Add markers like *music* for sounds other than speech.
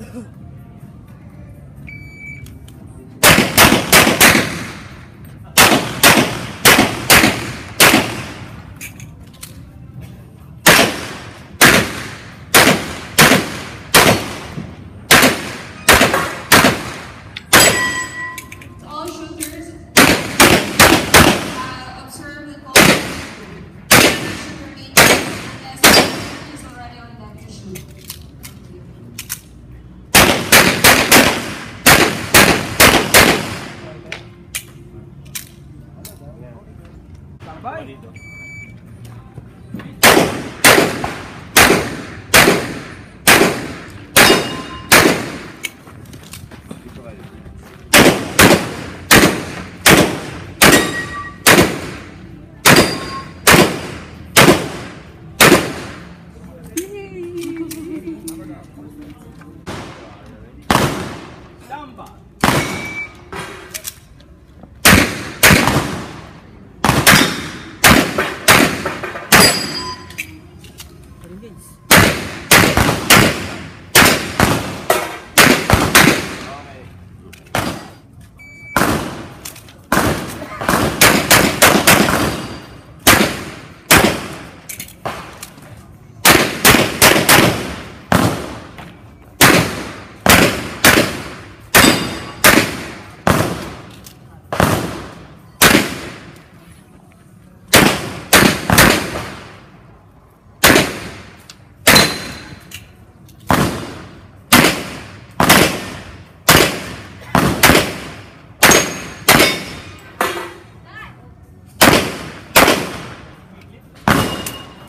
Ugh. *laughs* Vai. Samba.